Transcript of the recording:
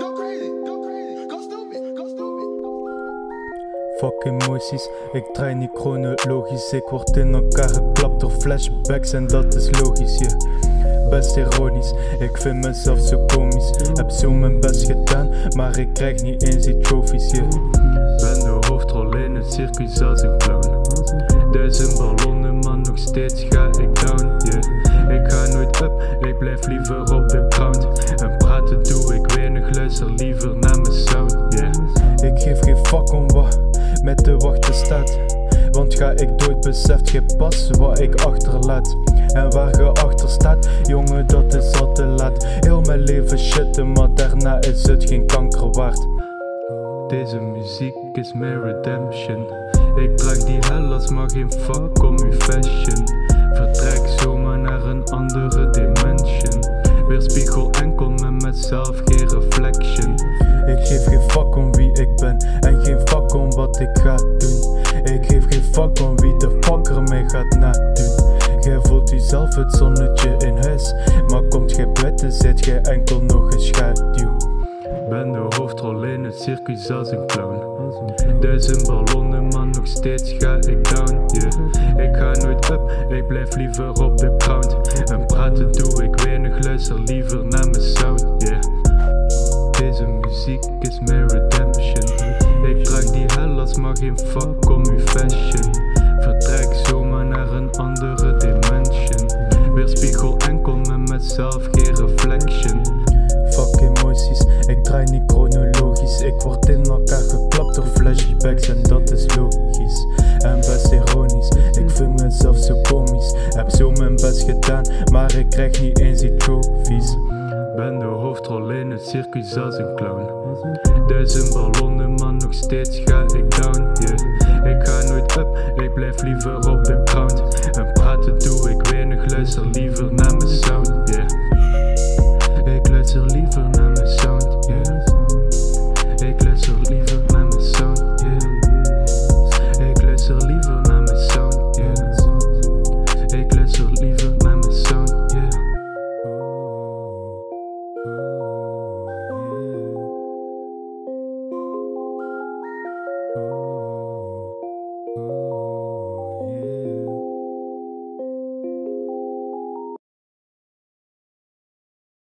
Go crazy, go stupid, go stupid. Fuck emoties, ik train niet chronologisch. Ik word in elkaar geklapt door flashbacks en dat is logisch, ja. Best ironisch, ik vind mezelf zo komisch. Heb zo mijn best gedaan, maar ik krijg niet eens die trophies. Ben de hoofdrol in het circus als een clown. Duizend ballonnen, maar nog steeds ga ik down, yeah. Ik ga nooit up, ik blijf liever op de ground. En praten door luister liever naar mijn sound, Ik geef geen fuck om wat met de wachten staat. Want ga ik dood, beseft je pas wat ik achterlaat. En waar je achter staat, jongen, dat is al te laat. Heel mijn leven shitten, maar daarna is het geen kanker waard. Deze muziek is mijn redemption. Ik draag die hellas, maar geen fuck om uw fashion. Vertrek zomaar ik ben en geen fuck om wat ik ga doen. Ik geef geen fuck om wie de fuck er mij gaat nadoen. Gij voelt uzelf het zonnetje in huis, maar komt gij buiten, zit gij enkel nog een schaduw. Ben de hoofdrol in het circus als een clown. Duizend ballonnen, maar nog steeds ga ik down. Yeah. Ik ga nooit up, ik blijf liever op de ground. En praten doe ik weinig, luister liever geen fuck uw fashion. Vertrek zomaar naar een andere dimension. Weerspiegel enkel met mezelf, geen reflection. Fuck emoties, ik draai niet chronologisch. Ik word in elkaar geklapt door flashbacks en dat is logisch. En best ironisch, ik vind mezelf zo komisch. Heb zo mijn best gedaan, maar ik krijg niet eens die trophies. Ben de hoofdrol in het circus als een clown. Duizend ballonnen, maar nog steeds ga ik down. Yeah. Ik ga nooit up, ik blijf liever op de ground. En praten doe ik weinig, luister liever.